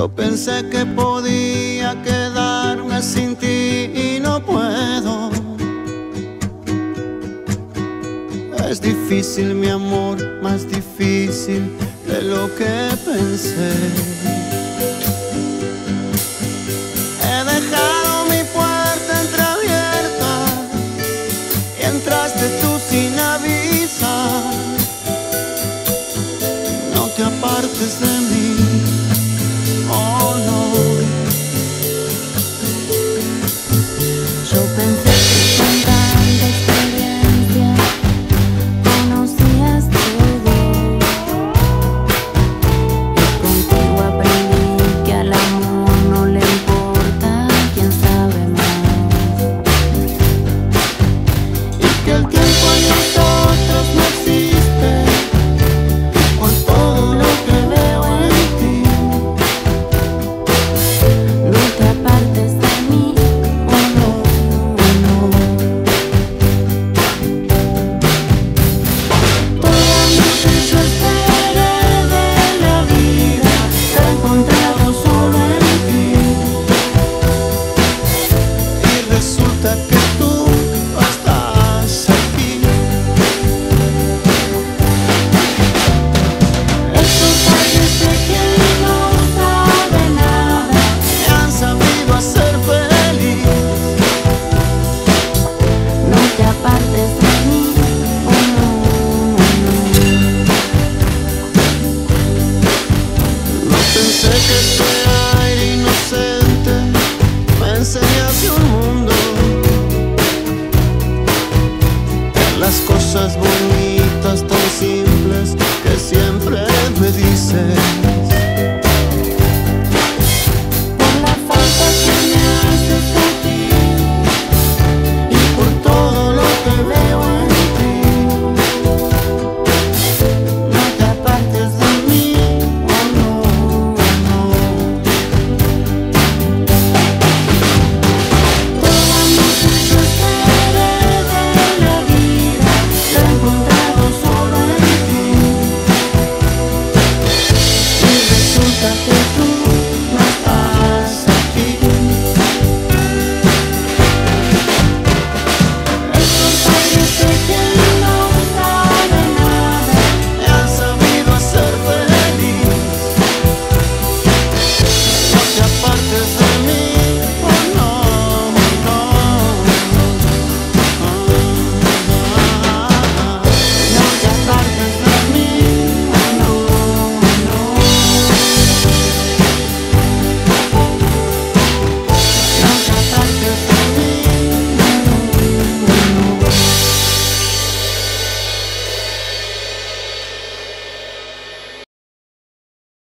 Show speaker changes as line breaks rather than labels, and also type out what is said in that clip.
Yo pensé que podía quedarme sin ti y no puedo. Es difícil mi amor, más difícil de lo que pensé. He dejado mi puerta entreabierta y entraste tú sin avisar. No te apartes de mí Essas bonitas